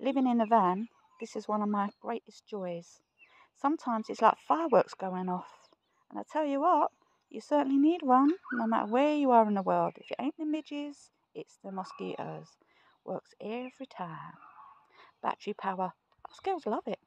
living in a van, this is one of my greatest joys. Sometimes it's like fireworks going off. And I tell you what, you certainly need one, no matter where you are in the world. If it ain't the midges, it's the mosquitoes. Works every time. Battery power. Us girls love it.